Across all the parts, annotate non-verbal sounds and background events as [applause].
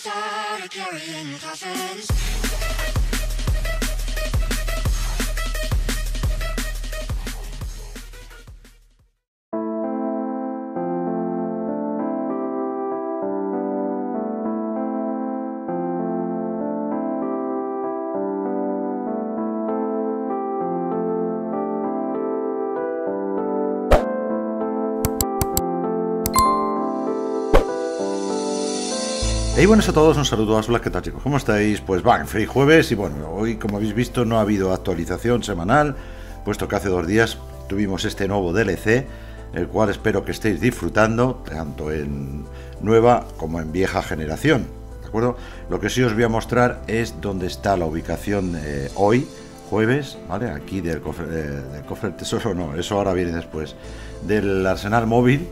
started carrying coffins. Hey, buenas a todos, un saludo a Black, ¿qué tal chicos? ¿Cómo estáis? Pues van, feliz jueves y bueno, hoy como habéis visto no ha habido actualización semanal, puesto que hace dos días tuvimos este nuevo DLC, el cual espero que estéis disfrutando, tanto en nueva como en vieja generación, ¿de acuerdo? Lo que sí os voy a mostrar es dónde está la ubicación eh, hoy, jueves, ¿vale? Aquí del cofre, eh, del cofre del tesoro, no, eso ahora viene después, del arsenal móvil,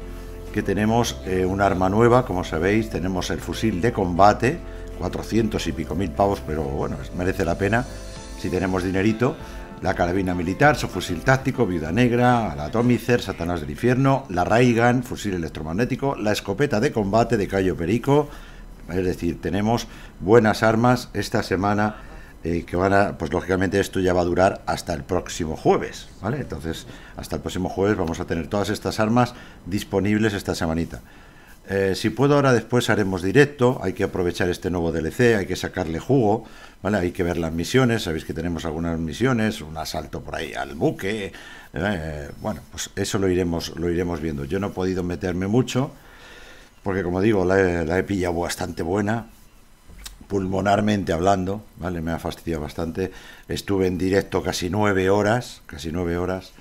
que tenemos eh, un arma nueva, como sabéis, tenemos el fusil de combate, 400 y pico mil pavos, pero bueno, merece la pena si tenemos dinerito. La carabina militar, su fusil táctico, viuda negra, la Atomizer, Satanás del infierno, la Raigan, fusil electromagnético, la escopeta de combate de Cayo Perico. Es decir, tenemos buenas armas esta semana eh, que van a, pues lógicamente esto ya va a durar hasta el próximo jueves, ¿vale? Entonces, hasta el próximo jueves vamos a tener todas estas armas disponibles esta semanita. Eh, si puedo ahora después haremos directo, hay que aprovechar este nuevo DLC, hay que sacarle jugo, ¿vale? Hay que ver las misiones, sabéis que tenemos algunas misiones, un asalto por ahí al buque, eh, bueno, pues eso lo iremos, lo iremos viendo. Yo no he podido meterme mucho, porque como digo, la la he pillado bastante buena, pulmonarmente hablando, ¿vale? Me ha fastidiado bastante. Estuve en directo casi nueve horas, casi nueve horas.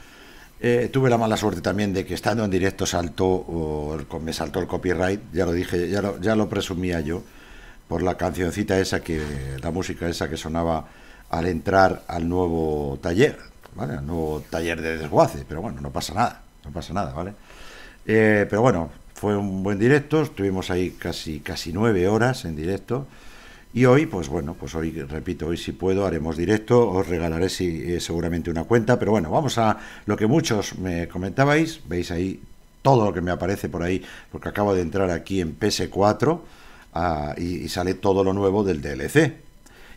Eh, tuve la mala suerte también de que estando en directo saltó, o me saltó el copyright, ya lo dije, ya lo, ya lo presumía yo, por la cancioncita esa que, la música esa que sonaba al entrar al nuevo taller, ¿vale? Al nuevo taller de desguace, pero bueno, no pasa nada, no pasa nada, ¿vale? Eh, pero bueno, fue un buen directo, estuvimos ahí casi, casi nueve horas en directo. Y hoy, pues bueno, pues hoy, repito, hoy si puedo haremos directo, os regalaré eh, seguramente una cuenta, pero bueno, vamos a lo que muchos me comentabais, veis ahí todo lo que me aparece por ahí, porque acabo de entrar aquí en PS4 ah, y, sale todo lo nuevo del DLC.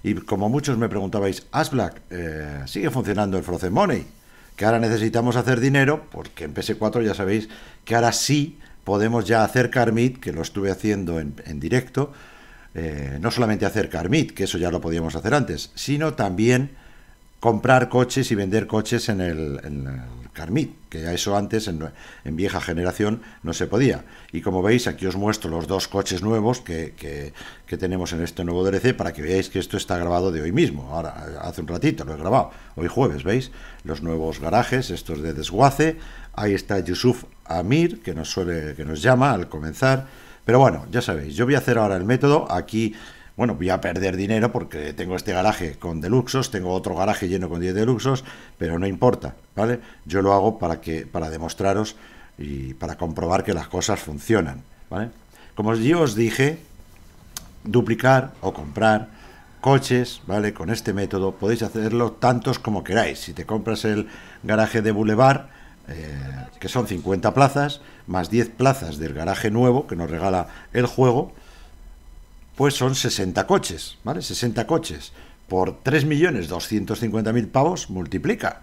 Y como muchos me preguntabais, Asblack, eh, ¿sigue funcionando el Frozen Money? Que ahora necesitamos hacer dinero, porque en PS4 ya sabéis que ahora sí podemos ya hacer Carmit, que lo estuve haciendo en, en directo, eh, no solamente hacer Carmit, que eso ya lo podíamos hacer antes, sino también comprar coches y vender coches en el, Carmit, que eso antes en, en vieja generación no se podía. Y como veis, aquí os muestro los dos coches nuevos que, que, que tenemos en este nuevo DLC para que veáis que esto está grabado de hoy mismo. Ahora, hace un ratito lo he grabado, hoy jueves, ¿veis? Los nuevos garajes, estos de desguace. Ahí está Yusuf Amir, que nos suele, que nos llama al comenzar. Pero bueno, ya sabéis, yo voy a hacer ahora el método. Aquí, bueno, voy a perder dinero porque tengo este garaje con deluxos, tengo otro garaje lleno con 10 deluxos, pero no importa, ¿vale? Yo lo hago para que para demostraros y para comprobar que las cosas funcionan, ¿vale? Como yo os dije, duplicar o comprar coches, ¿vale? Con este método podéis hacerlo tantos como queráis. Si te compras el garaje de Boulevard, eh, que son 50 plazas, más 10 plazas del garaje nuevo que nos regala el juego, pues son 60 coches, ¿vale? 60 coches por 3.250.000 pavos multiplica,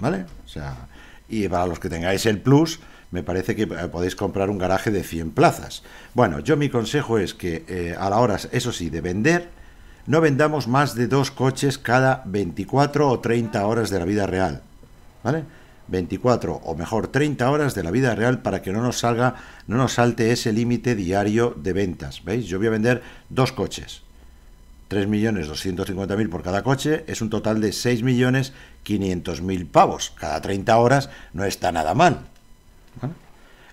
¿vale? O sea, y para los que tengáis el plus, me parece que eh, podéis comprar un garaje de 100 plazas. Bueno, yo mi consejo es que eh, a la hora, eso sí, de vender, no vendamos más de dos coches cada 24 o 30 horas de la vida real, ¿vale? 24 o mejor 30 horas de la vida real para que no nos salga, no nos salte ese límite diario de ventas. ¿Veis? Yo voy a vender dos coches. 3.250.000 por cada coche es un total de 6.500.000 pavos. Cada 30 horas no está nada mal.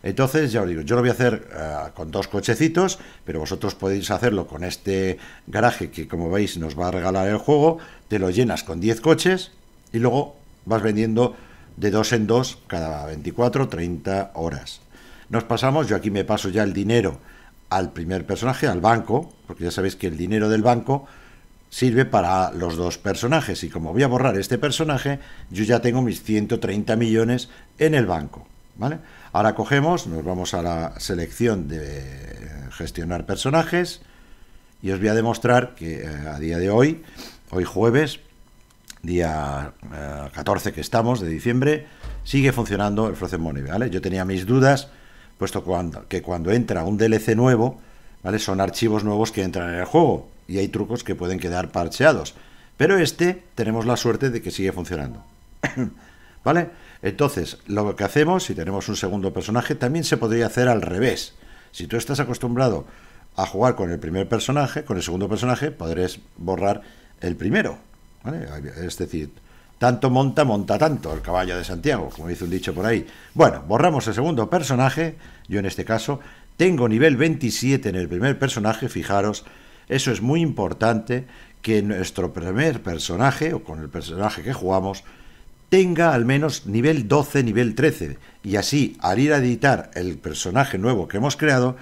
Entonces, ya os digo, yo lo voy a hacer uh, con dos cochecitos, pero vosotros podéis hacerlo con este garaje que, como veis, nos va a regalar el juego. Te lo llenas con 10 coches y luego vas vendiendo de dos en dos cada 24, 30 horas. Nos pasamos, yo aquí me paso ya el dinero al primer personaje, al banco, porque ya sabéis que el dinero del banco sirve para los dos personajes y como voy a borrar este personaje, yo ya tengo mis 130 millones en el banco, ¿vale? Ahora cogemos, nos vamos a la selección de gestionar personajes y os voy a demostrar que eh, a día de hoy, hoy jueves, día 14 que estamos de diciembre, sigue funcionando el Frozen Money, ¿vale? Yo tenía mis dudas, puesto cuando, que cuando entra un DLC nuevo, ¿vale? Son archivos nuevos que entran en el juego y hay trucos que pueden quedar parcheados. Pero este tenemos la suerte de que sigue funcionando. [coughs] ¿Vale? Entonces, lo que hacemos, si tenemos un segundo personaje, también se podría hacer al revés. Si tú estás acostumbrado a jugar con el primer personaje, con el segundo personaje, podrás borrar el primero. Es decir, tanto monta, monta tanto, el caballo de Santiago, como dice un dicho por ahí. Bueno, borramos el segundo personaje, yo en este caso tengo nivel 27 en el primer personaje, fijaros, eso es muy importante, que nuestro primer personaje, o con el personaje que jugamos, tenga al menos nivel 12, nivel 13. Y así, al ir a editar el personaje nuevo que hemos creado,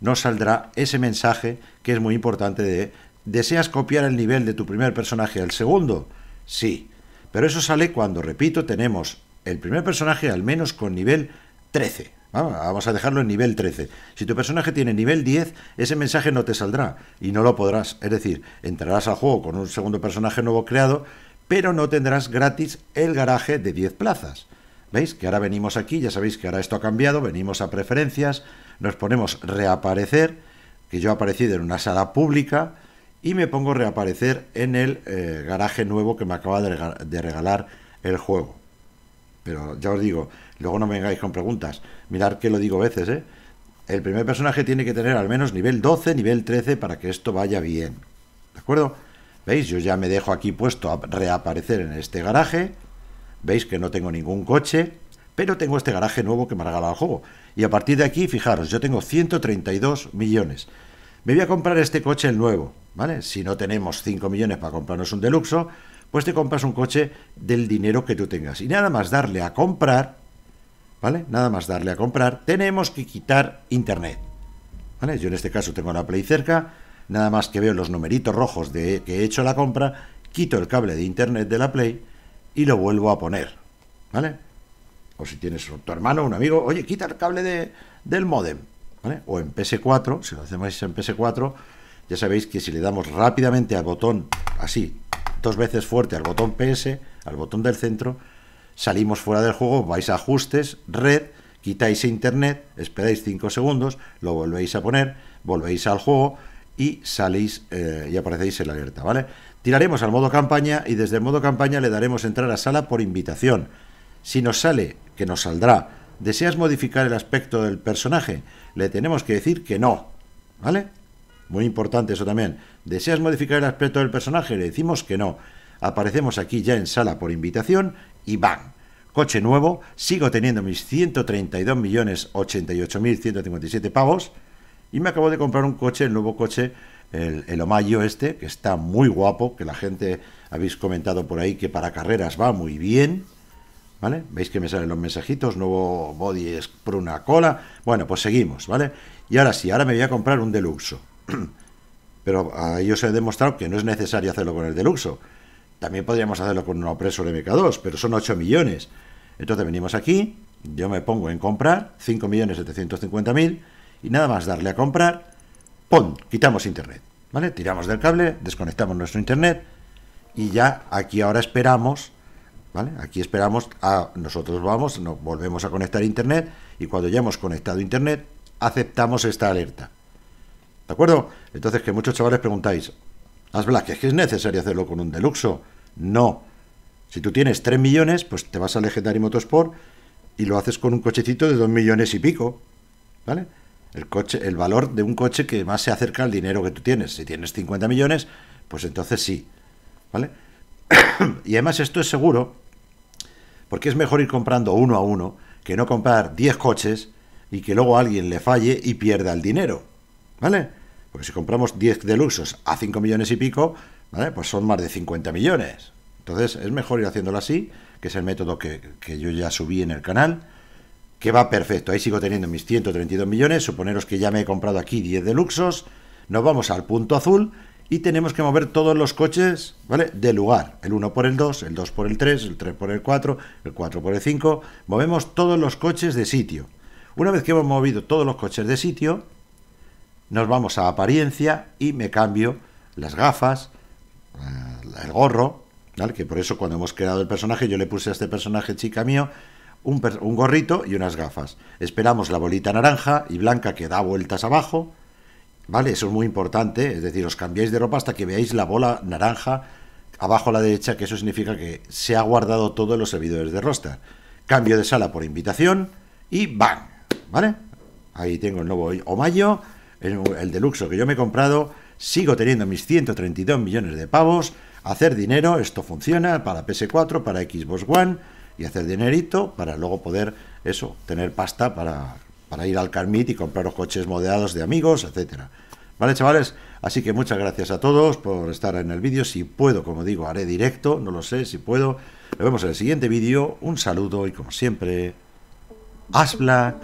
nos saldrá ese mensaje que es muy importante de ¿deseas copiar el nivel de tu primer personaje al segundo? Sí. Pero eso sale cuando, repito, tenemos el primer personaje al menos con nivel 13. Vamos a dejarlo en nivel 13. Si tu personaje tiene nivel 10, ese mensaje no te saldrá y no lo podrás. Es decir, entrarás al juego con un segundo personaje nuevo creado, pero no tendrás gratis el garaje de 10 plazas. ¿Veis? Que ahora venimos aquí, ya sabéis que ahora esto ha cambiado, venimos a preferencias, nos ponemos reaparecer, que yo he aparecido en una sala pública, y me pongo reaparecer en el eh, garaje nuevo que me acaba de regalar el juego. Pero ya os digo, luego no me vengáis con preguntas. Mirad que lo digo veces, ¿eh? El primer personaje tiene que tener al menos nivel 12, nivel 13 para que esto vaya bien. ¿De acuerdo? ¿Veis? Yo ya me dejo aquí puesto a reaparecer en este garaje. ¿Veis que no tengo ningún coche? Pero tengo este garaje nuevo que me ha regalado el juego. Y a partir de aquí, fijaros, yo tengo 132 millones. Me voy a comprar este coche nuevo, ¿vale? Si no tenemos 5 millones para comprarnos un deluxo, pues te compras un coche del dinero que tú tengas. Y nada más darle a comprar, ¿vale? Nada más darle a comprar, tenemos que quitar internet. ¿Vale? Yo en este caso tengo la Play cerca, nada más que veo los numeritos rojos de que he hecho la compra, quito el cable de internet de la Play y lo vuelvo a poner. ¿Vale? O si tienes tu hermano, un amigo, oye, quita el cable de, del modem. ¿Vale? O en PS4, si lo hacemos en PS4, ya sabéis que si le damos rápidamente al botón, así, dos veces fuerte al botón PS, al botón del centro, salimos fuera del juego, vais a ajustes, red, quitáis internet, esperáis 5 segundos, lo volvéis a poner, volvéis al juego y salís eh, y aparecéis en la alerta, ¿vale? Tiraremos al modo campaña y desde el modo campaña le daremos entrar a sala por invitación. Si nos sale, que nos saldrá, ¿deseas modificar el aspecto del personaje? Le tenemos que decir que no, ¿vale? Muy importante eso también. ¿Deseas modificar el aspecto del personaje? Le decimos que no. Aparecemos aquí ya en sala por invitación y ¡bam! Coche nuevo, sigo teniendo mis 132.088.157 pavos y me acabo de comprar un coche, el nuevo coche, el, el Omayo este, que está muy guapo, que la gente habéis comentado por ahí que para carreras va muy bien. ¿Vale? ¿Veis que me salen los mensajitos? Nuevo body es por una cola. Bueno, pues seguimos, ¿vale? Y ahora sí, ahora me voy a comprar un deluxo. [clears throat] Pero a ellos he demostrado que no es necesario hacerlo con el deluxo. También podríamos hacerlo con un opresor MK2, pero son 8 millones. Entonces venimos aquí, yo me pongo en comprar, 5.750.000, y nada más darle a comprar, ¡pum! Quitamos internet. ¿Vale? Tiramos del cable, desconectamos nuestro internet, y ya aquí ahora esperamos, ¿vale? Aquí esperamos a nosotros vamos, nos volvemos a conectar internet, y cuando ya hemos conectado internet, aceptamos esta alerta. ¿De acuerdo? Entonces, que muchos chavales preguntáis, Black, ¿es que es necesario hacerlo con un deluxo? No. Si tú tienes 3 millones, pues te vas al Legendary Motorsport y lo haces con un cochecito de 2 millones y pico. ¿Vale? El, coche, el valor de un coche que más se acerca al dinero que tú tienes. Si tienes 50 millones, pues entonces sí. ¿Vale? [coughs] y además esto es seguro, porque es mejor ir comprando uno a uno que no comprar 10 coches y que luego alguien le falle y pierda el dinero. ¿Vale? Porque si compramos 10 deluxos a 5 millones y pico, ¿vale? Pues son más de 50 millones. Entonces es mejor ir haciéndolo así, que es el método que, yo ya subí en el canal, que va perfecto. Ahí sigo teniendo mis 132 millones, suponeros que ya me he comprado aquí 10 deluxos, nos vamos al punto azul y tenemos que mover todos los coches, ¿vale? De lugar. El 1 por el 2, el 2 por el 3, el 3 por el 4, el 4 por el 5. Movemos todos los coches de sitio. Una vez que hemos movido todos los coches de sitio, nos vamos a apariencia y me cambio las gafas, eh, el gorro, ¿vale? que por eso cuando hemos creado el personaje yo le puse a este personaje chica mío un, gorrito y unas gafas. Esperamos la bolita naranja y blanca que da vueltas abajo, ¿vale? Eso es muy importante, es decir, os cambiáis de ropa hasta que veáis la bola naranja abajo a la derecha, que eso significa que se ha guardado todo en los servidores de roster. Cambio de sala por invitación y ¡bam! ¿Vale? Ahí tengo el nuevo Omayo, el, el deluxo que yo me he comprado. Sigo teniendo mis 132 millones de pavos. Hacer dinero, esto funciona para PS4, para Xbox One y hacer dinerito para luego poder, eso, tener pasta para, para ir al Carmit y comprar los coches modeados de amigos, etcétera. ¿Vale, chavales? Así que muchas gracias a todos por estar en el vídeo. Si puedo, como digo, haré directo, no lo sé, si puedo. Nos vemos en el siguiente vídeo. Un saludo y como siempre, Ash Black.